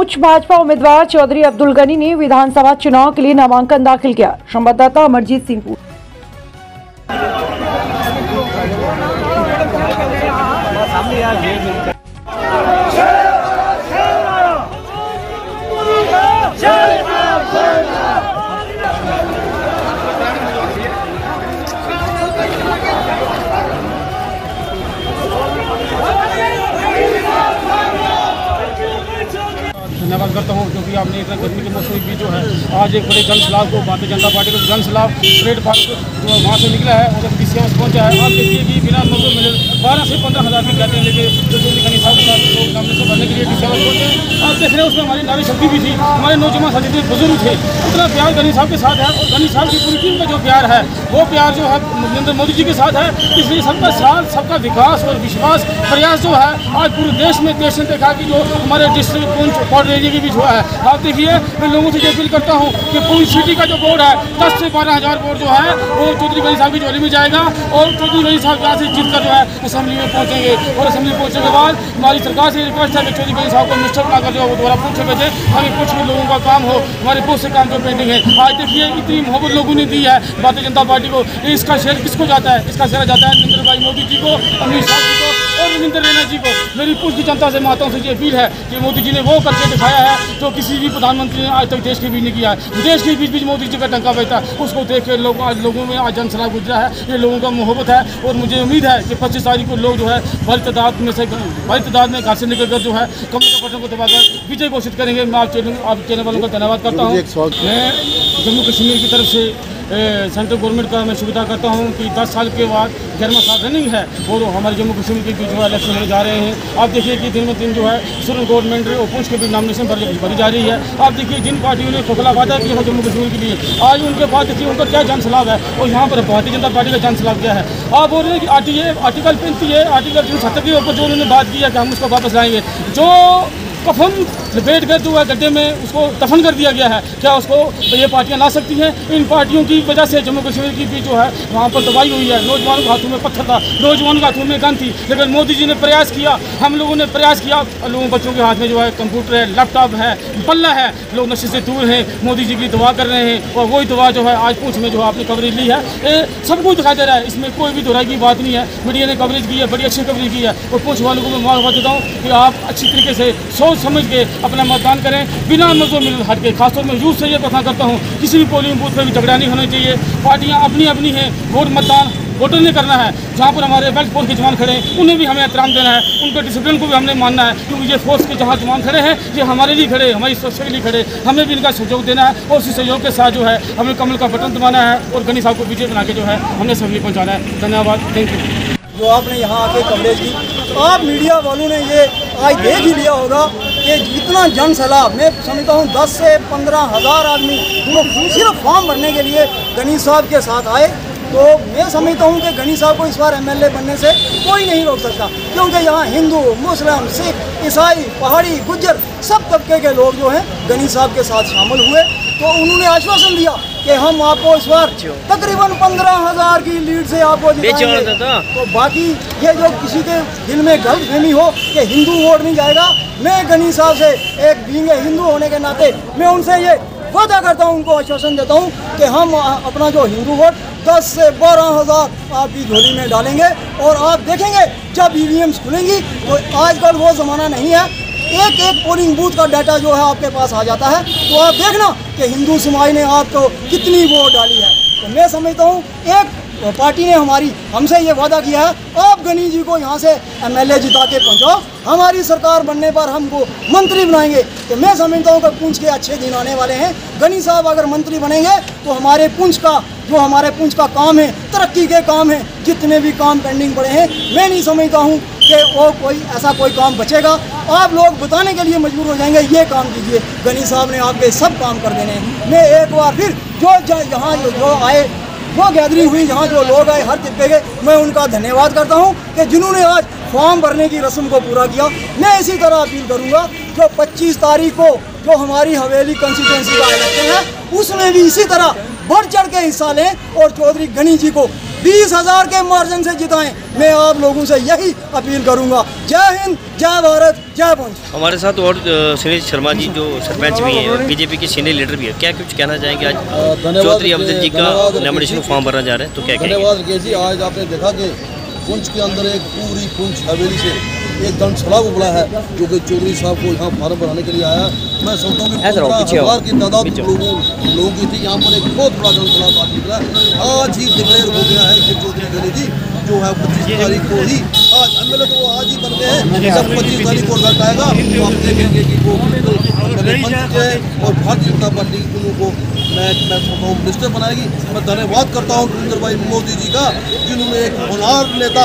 पूंछ भाजपा उम्मीदवार चौधरी अब्दुल गनी ने विधानसभा चुनाव के लिए नामांकन दाखिल किया। संवाददाता अमरजीत सिंह धन्यवाद करता हूँ, क्योंकि आपने इतना गर्मी के मौसम भी जो है, आज एक बड़े जन को भारतीय जनता पार्टी को जन सलाब परेड पार्क वहाँ से निकला है उधर डी सी पहुँचा है। आप देखिए कि बिना मौसम मिले, बारह से पंद्रह हज़ार की कहते हैं लेके जो चौधरी गनी साहब के साथ लोग नॉमिनेशन भरने के लिए डी सी पहुँचे हैं। आप देख रहे हैं, उसमें हमारी नारी शक्ति भी थी, हमारे नौजवान साथी थे, बुज़ुर्ग थे। उतना प्यार गनी साहब के साथ है और गनी साहब की पूरी टीम का जो प्यार है, वो प्यार जो है नरेंद्र मोदी जी के साथ है। इसलिए सबका साथ, सबका विकास और विश्वास, प्रयास जो है, आज पूरे देश में देश ने देखा कि जो हमारे डिस्ट्रिक्ट पुंछ बॉर्डर एरिया के बीच हुआ है। आप देखिए, मैं लोगों से ये अपील करता हूँ कि पूरी सिटी का जो बोर्ड है, दस से बारह हज़ार बोर्ड जो है, वो चौधरी गनी साहब की झोली में जाएगा। और चौधरी गनी साहब यहाँ से जीत कर जो है असेंबली में पहुँचेंगे। और असेंबली पहुँचने के बाद हमारी सरकार से रिक्वेस्ट है कि चौधरी भाई साहब को मिनिस्टर बनाकर जो है वो दोबारा पूछ से हमें कुछ भी लोगों का काम हो, हमारे बहुत से काम जो पेंडिंग है। आज देखिए, इतनी मोहब्बत लोगों ने दी है भारतीय जनता पार्टी को। इसका शेयर किसको जाता है? इसका शेयर जाता है नरेंद्र भाई मोदी जी को, अमित शाह जी को। और रविंद्र रैना जी को मेरी पूछ की जनता से माताओं से ये अपील है कि मोदी जी ने वो करके दिखाया है जो किसी भी प्रधानमंत्री ने आज तक देश के बीच नहीं किया है। देश के बीच बीच मोदी जी का टंका बजता है उसको देख के लोग आज लोगों में आज जनसला गुजरा है ये लोगों का मोहब्बत है और मुझे उम्मीद है कि पच्चीस तारीख को लोग जो है बड़ी तादाद में से बड़ी तादाद में घर से निकल कर जो है कमल को दबाकर विजय घोषित करेंगे। मैं आप चैनल आप चैनल वालों का धन्यवाद करता हूँ। मैं जम्मू कश्मीर की तरफ़ से सेंट्रल गवर्नमेंट का मैं सुविधा करता हूँ कि 10 साल के बाद गर्मा रनिंग है। और हमारे जम्मू कश्मीर के जो है इलेक्शन होने जा रहे हैं। आप देखिए कि दिन में दिन जो है स्टूडेंट गवर्नमेंट और पुंछ के भी नॉमिनेशन भरी जा रही है। आप देखिए जिन पार्टियों ने खोखला वादा किया है जम्मू कश्मीर के लिए, आज उनके बाद देखिए उनका क्या जन सलाब है। और यहाँ पर भारतीय जनता पार्टी का जन सलाब क्या है? आप बोल रहे हैं कि आर टी आर्टिकल पैंतीस है, आर्टिकल तीन सत्तर के ऊपर जो उन्होंने बात की है कि हम उसको वापस लाएँगे। जो कफन लपेट कर जो है गड्ढे में उसको दफन कर दिया गया है। क्या उसको ये पार्टियाँ ला सकती हैं? इन पार्टियों की वजह से जम्मू कश्मीर की भी जो है, वहाँ पर दवाई हुई है। नौजवानों के हाथों में पत्थर था, नौजवानों के हाथों में गन थी। लेकिन मोदी जी ने प्रयास किया, हम लोगों ने प्रयास किया लोगों बच्चों के हाथ में जो है कंप्यूटर है, लैपटॉप है, बल्ला है। लोग नशे से दूर हैं, मोदी जी की दुआ कर रहे हैं, और वही दुआ जो है आज पूछ में जो आपने कवरेज ली है। सब कुछ दिखाई दे रहा है। इसमें कोई भी दुराई की बात नहीं है। मीडिया ने कवरेज की है, बड़ी अच्छी कवरेज की है। और पूछ वालों को मैं मुबारकबाद देता हूँ कि आप अच्छी तरीके से सोच समझ के अपना मतदान करें, बिना मजों मिल हट के। खासतौर में यूथ से ये पता करता हूँ, किसी भी पोलिंग बूथ पर भी झगड़ा नहीं होना चाहिए। पार्टियाँ अपनी अपनी हैं, वोट मतदान वोटर ने करना है। जहाँ पर हमारे बेल्ट फोर्स के जवान खड़े हैं, उन्हें भी हमें एहतराम देना है। उनके डिसिप्लिन को भी हमने मानना है, क्योंकि ये फोर्स के जहाँ जवान खड़े हैं, ये हमारे लिए खड़े हमारी सुरक्षा के लिए खड़े हमें भी इनका सहयोग देना है और उसी सहयोग के साथ जो है हमें कमल का बटन दबाना है और गनी साहब को विजय बना के जो है, हमने सभी पहुँचाना है। धन्यवाद थैंक यू जो आपने यहाँ आके कवरेज की आप मीडिया वालों ने ये, आज देख ही लिया होगा कि जितना जन सैलाब मैं समझता हूँ दस से पंद्रह हज़ार आदमी, वो सिर्फ़ फॉर्म भरने के लिए गनी साहब के साथ आए। तो मैं समझता हूँ कि गनी साहब को इस बार एमएलए बनने से कोई नहीं रोक सकता, क्योंकि यहाँ हिंदू, मुस्लिम, सिख, ईसाई, पहाड़ी, गुज्जर सब तबके के लोग जो हैं गनी साहब के साथ शामिल हुए। तो उन्होंने आश्वासन दिया कि हम आपको इस बार तकरीबन पंद्रह हज़ार की लीड से आपको जिताएँगे। तो। बाकी ये जो किसी के दिल में गलत फहमी हो कि हिंदू वोट नहीं जाएगा मैं गनी साहब से एक बींगे हिंदू होने के नाते मैं उनसे ये वादा करता हूँ उनको आश्वासन देता हूँ कि हम अपना जो हिंदू वोट दस से बारह हज़ार आपकी झोली में डालेंगे और आप देखेंगे जब ई वी खुलेंगी तो आजकल वो ज़माना नहीं है एक एक पोलिंग बूथ का डाटा जो है आपके पास आ जाता है। तो आप देखना कि हिंदू समाज ने आपको कितनी वोट डाली है। तो मैं समझता हूँ, एक पार्टी ने हमारी, हमसे ये वादा किया है, आप गनी जी को यहाँ से एमएलए जिता के पहुँचाओ। हमारी सरकार बनने पर हमको मंत्री बनाएँगे। तो मैं समझता हूँ कि पुंछ के अच्छे दिन आने वाले हैं। गनी साहब अगर मंत्री बनेंगे तो हमारे पुंछ का, जो हमारे पुंछ का काम है, तरक्की के काम है, जितने भी काम पेंडिंग पड़े हैं, मैं नहीं समझता हूँ कि वो कोई, ऐसा कोई काम बचेगा। आप लोग बताने के लिए मजबूर हो जाएँगे, ये काम कीजिए। गनी साहब ने आपके सब काम कर देने हैं। मैं एक बार फिर, जो यहाँ जो आए वो गैदरिंग हुई जहाँ जो लोग आए हर तबके के मैं उनका धन्यवाद करता हूँ कि जिन्होंने आज फॉर्म भरने की रस्म को पूरा किया। मैं इसी तरह अपील करूँगा, जो 25 तारीख को जो हमारी हवेली कंस्टिट्यूंसी का इलेक्शन है, उसमें भी इसी तरह बढ़ चढ़ के हिस्सा लें और चौधरी गनी जी को बीस हज़ार के मार्जिन से जिताएँ। मैं आप लोगों से यही अपील करूँगा। जय हिंद जय भारत जय पंच हमारे साथ और सुनील शर्मा जी जो सरपंच भी हैं बीजेपी के सीनियर लीडर भी है। क्या कुछ कहना चाहेंगे आज? चौधरी अफजल जी का नॉमिनेशन फॉर्म भरना जा रहे हैं तो क्या कहेंगे? धन्यवाद जी आज आपने देखा कि पुंछ के अंदर एक पूरी पुंछ हवेली से एक जनसभा को बुला है जो कि चौधरी साहब को यहाँ फार्म भराने के लिए आया। मैं समझता हूँ कि। हज़ार की तादाद लोगों लोगों की थी यहाँ पर एक बहुत बड़ा जनसभा बात निकला। आज ही डिक्लेयर हो गया है कि चौधरी गली जी जो है पच्चीस तारीख को ही आज एमएलए तो वो आज ही बन गए हैं जब पच्चीस तारीख को रिज़ल्ट आएगा तो आप देखेंगे कि वो एमएलए बन चुके हैं और भारतीय जनता पार्टी उनको मैं मैं हूँ मिनिस्टर बनाएगी। मैं धन्यवाद करता हूँ नरेंद्र भाई मोदी जी का जिन्होंने एक होनार नेता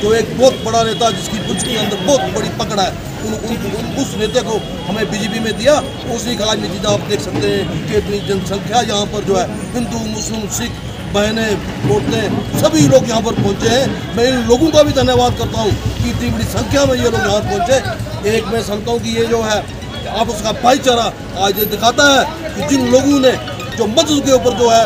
जो एक बहुत बड़ा नेता जिसकी पुंछ के अंदर बहुत बड़ी पकड़ है उन, उन, उन, उस नेता को हमें बीजेपी में दिया। उसी का आज नतीजा आप देख सकते हैं कि इतनी जनसंख्या यहाँ पर जो है हिंदू मुस्लिम सिख बहनें औरतें सभी लोग यहाँ पर पहुँचे हैं। मैं इन लोगों का भी धन्यवाद करता हूँ कि इतनी बड़ी संख्या में ये लोग यहाँ पहुँचे। एक मैं समझता हूँ कि ये जो है आप उसका भाईचारा आज ये दिखाता है कि जिन लोगों ने जो मस्जिद के ऊपर जो है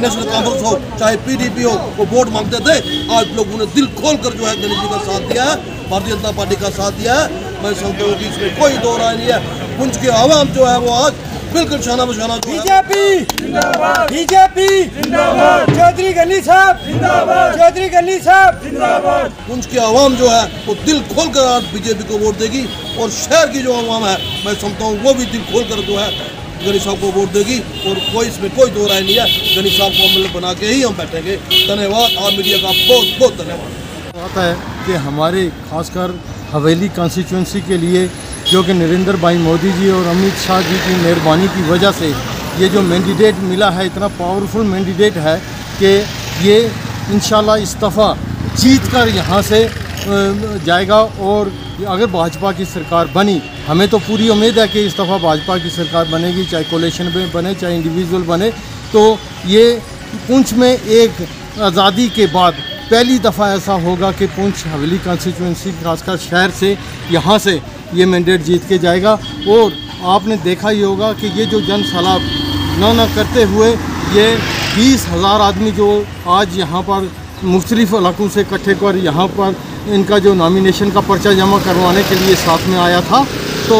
नेशनल कांफ्रेंस हो चाहे पीडीपी हो वो वोट मांगते थे। आज लोगों ने दिल खोल कर जो है गणेश जी का साथ दिया है भारतीय जनता पार्टी का साथ दिया है। मैं समझता हूँ कि इसमें कोई दो राय नहीं है। पुंछ के आवाम जो है वो आज बिल्कुल शाना बशाना बीजेपी! बीजेपी! चौधरी गली साहब! चौधरी गली साहब! पुंछ की आवाम जो है वो दिल खोल कर आज बीजेपी को वोट देगी और शहर की जो आवाम है मैं समझता हूँ वो भी दिल खोल कर जो है गणेश साहब को वोट देगी और कोई इसमें कोई दो राय नहीं है। गणेश साहब को अमल बना के ही हम बैठेंगे। धन्यवाद। आप मीडिया का बहुत बहुत धन्यवाद। बात है कि हमारे खासकर हवेली कॉन्स्टिट्यूंसी के लिए, जो कि नरेंद्र भाई मोदी जी और अमित शाह जी की मेहरबानी की वजह से ये जो मैंडिडेट मिला है, इतना पावरफुल मैंडिडेट है कि ये इन इस दफ़ा जीत कर यहाँ से जाएगा और अगर भाजपा की सरकार बनी, हमें तो पूरी उम्मीद है कि इस दफ़ा भाजपा की सरकार बनेगी, चाहे कोलेशन में बने, चाहे इंडिविजुअल बने। तो ये पुंछ में एक आज़ादी के बाद पहली दफ़ा ऐसा होगा कि पुंछ हवेली कॉन्स्टिट्यूंसी खासकर शहर से यहाँ से ये मैंडेट जीत के जाएगा। और आपने देखा ही होगा कि ये जो जन सलाब न न करते हुए ये बीस हज़ार आदमी जो आज यहाँ पर मुख्तलिफ़ इलाकों से इकट्ठे कर यहाँ पर इनका जो नामिनेशन का पर्चा जमा करवाने के लिए साथ में आया था। तो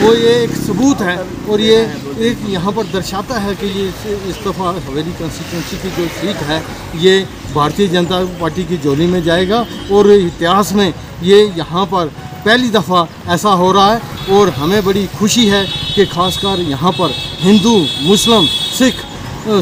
वो ये एक सबूत है और ये एक यहाँ पर दर्शाता है कि ये इस- दफ़ा हवेली कॉन्स्टिट्यूंसी की जो सीट है, ये भारतीय जनता पार्टी की झोली में जाएगा और इतिहास में ये यहाँ पर पहली दफ़ा ऐसा हो रहा है और हमें बड़ी खुशी है कि खासकर यहाँ पर हिंदू, मुस्लिम, सिख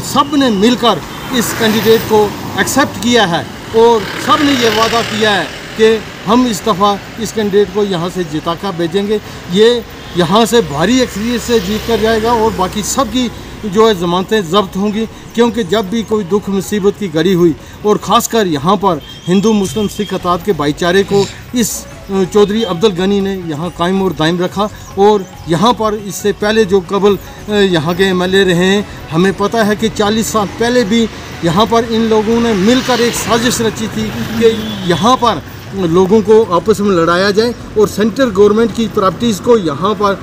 सबने मिलकर इस कैंडिडेट को एक्सेप्ट किया है और सबने ये वादा किया है कि हम इस दफ़ा इस कैंडिडेट को यहाँ से जिता कर भेजेंगे। ये यहाँ से भारी अक्सरियत से जीत कर जाएगा और बाकी सब की जो है ज़मानतें जब्त होंगी, क्योंकि जब भी कोई दुख मुसीबत की घड़ी हुई, और ख़ासकर यहाँ पर हिंदू मुस्लिम सिख अतात के भाईचारे को इस चौधरी अब्दुल गनी ने यहाँ कायम और दायम रखा और यहाँ पर इससे पहले जो कबल यहाँ के एमएलए रहे हैं, हमें पता है कि 40 साल पहले भी यहाँ पर इन लोगों ने मिलकर एक साजिश रची थी कि यहाँ पर लोगों को आपस में लड़ाया जाए और सेंट्रल गवर्नमेंट की प्रॉपर्टीज़ को यहाँ पर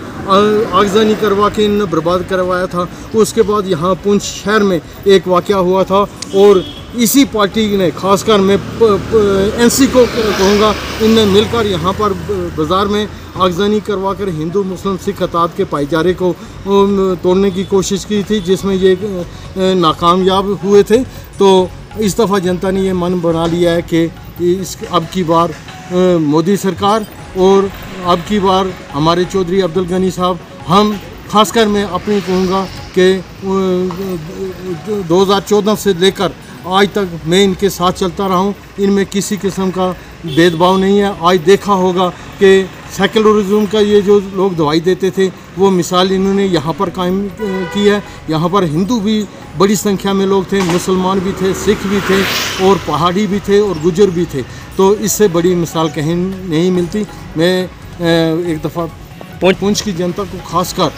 आगजनी करवा के इन्होंने बर्बाद करवाया था। उसके बाद यहाँ पुंछ शहर में एक वाक़ हुआ था और इसी पार्टी ने, खासकर मैं एनसी को कहूँगा, इनने मिलकर यहाँ पर बाज़ार में आगजनी करवा कर हिंदू मुस्लिम सिख अतात के भाईचारे को तोड़ने की कोशिश की थी, जिसमें ये नाकामयाब हुए थे। तो इस दफ़ा जनता ने ये मन बना लिया है कि इस, अब की बार मोदी सरकार और अब की बार हमारे चौधरी अब्दुल गनी साहब, हम खासकर मैं अपनी कहूँगा कि दो हज़ार चौदह से लेकर आज तक मैं इनके साथ चलता रहा हूँ। इनमें किसी किस्म का भेदभाव नहीं है। आज देखा होगा कि सेकुलरिज्म का ये जो लोग दवाई देते थे वो मिसाल इन्होंने यहाँ पर कायम की है। यहाँ पर हिंदू भी बड़ी संख्या में लोग थे मुसलमान भी थे सिख भी थे और पहाड़ी भी थे और गुजर भी थे। तो इससे बड़ी मिसाल कहीं नहीं मिलती। मैं एक दफ़ा पुंछ की जनता को खासकर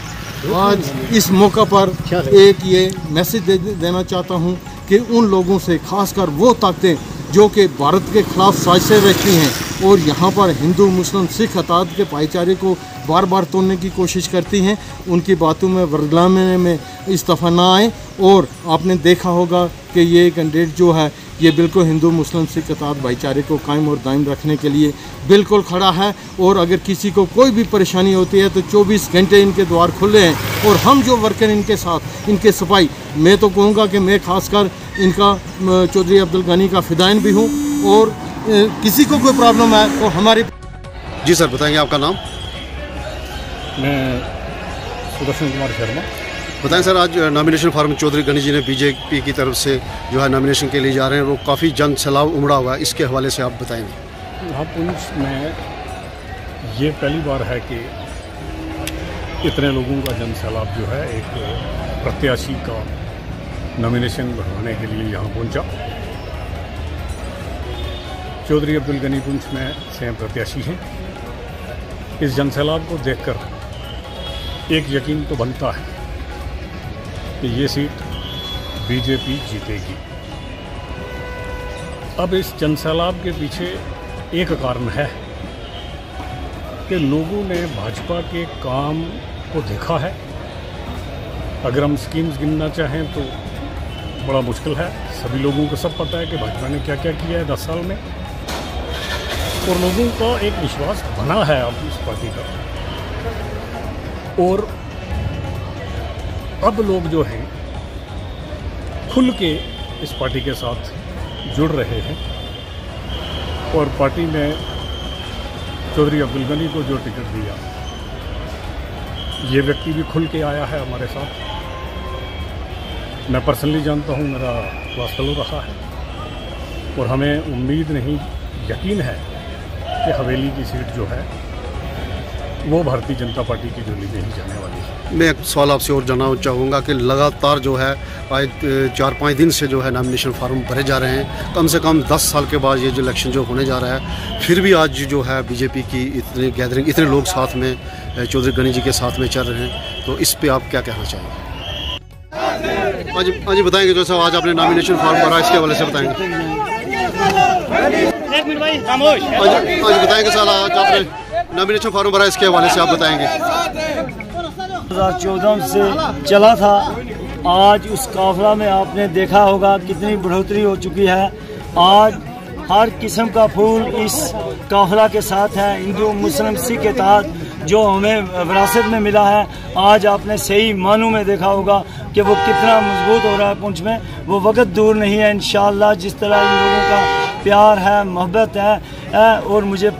आज इस मौका पर एक ये मैसेज दे, देना चाहता हूँ कि उन लोगों से, खासकर वो ताकतें जो कि भारत के खिलाफ साजिशें रखती हैं और यहाँ पर हिंदू, मुस्लिम, सिख अतात के भाईचारे को बार बार तोड़ने की कोशिश करती हैं, उनकी बातों में वर्गलाने में इस्तीफ़ा ना आए और आपने देखा होगा कि ये कैंडिडेट जो है ये बिल्कुल हिंदू मुस्लिम सिख अतात भाईचारे को कायम और दायम रखने के लिए बिल्कुल खड़ा है और अगर किसी को कोई भी परेशानी होती है तो 24 घंटे इनके द्वार खुले हैं और हम जो वर्कर इनके साथ इनके सफ़ाई मैं तो कहूँगा कि मैं खासकर इनका चौधरी अब्दुल गनी का फिदाइन भी हूँ और किसी को कोई प्रॉब्लम है तो हमारे जी सर बताएँगे आपका नाम? मैं सुदर्शन कुमार शर्मा। बताएँ सर, आज नॉमिनेशन फॉर्म चौधरी गणेश जी ने बीजेपी की तरफ़ से जो है नॉमिनेशन के लिए जा रहे हैं, वो काफ़ी जन सैलाब उमड़ा हुआ है, इसके हवाले से आप बताएँगे। पुंछ में ये पहली बार है कि इतने लोगों का जन सैलाब जो है एक प्रत्याशी का नॉमिनेशन बढ़वाने के लिए यहाँ पहुँचा। चौधरी अब्दुल गनी पुंछ में स्वयं प्रत्याशी हैं। इस जन सैलाब को देखकर एक यकीन तो बनता है कि ये सीट बीजेपी जीतेगी। अब इस जनसैलाब के पीछे एक कारण है कि लोगों ने भाजपा के काम को देखा है। अगर हम स्कीम्स गिनना चाहें तो बड़ा मुश्किल है। सभी लोगों को सब पता है कि भाजपा ने क्या क्या किया है दस साल में। और लोगों का एक विश्वास बना है अब इस पार्टी का। और अब लोग जो हैं, खुल के इस पार्टी के साथ जुड़ रहे हैं। और पार्टी ने चौधरी अब्दुल गनी को जो टिकट दिया, ये व्यक्ति भी खुल के आया है हमारे साथ। मैं पर्सनली जानता हूँ, मेरा वास्तव रहा है। और हमें उम्मीद नहीं, यकीन है कि हवेली की सीट जो है वो भारतीय जनता पार्टी की झोली में ही जाने वाली है। मैं एक सवाल आपसे और जानना चाहूँगा कि लगातार जो है आज चार पाँच दिन से जो है नॉमिनेशन फार्म भरे जा रहे हैं। कम से कम दस साल के बाद ये जो इलेक्शन जो होने जा रहा है फिर भी आज जो है बीजेपी की इतनी गैदरिंग इतने लोग साथ में चौधरी गनी जी के साथ में चल रहे हैं। तो इस पर आप क्या कहना चाहेंगे? आज आज बताएँगे जो साहब आज आपने नॉमिनेशन फॉर्म भरा इसके हवाले से बताएँगे। आज आज बताएँगे सर आज आपने नॉमिनेशन फॉर्म भरा इसके हवाले से आप बताएँगे। 2014 से चला था। आज उस काफला में आपने देखा होगा कितनी बढ़ोतरी हो चुकी है। आज हर किस्म का फूल इस काफला के साथ है हिंदू मुस्लिम सिख के तहत जो हमें विरासत में मिला है। आज आपने सही मानों में देखा होगा कि वो कितना मज़बूत हो रहा है पुंछ में। वो वक्त दूर नहीं है इन जिस तरह इन लोगों का प्यार है मोहब्बत है, और मुझे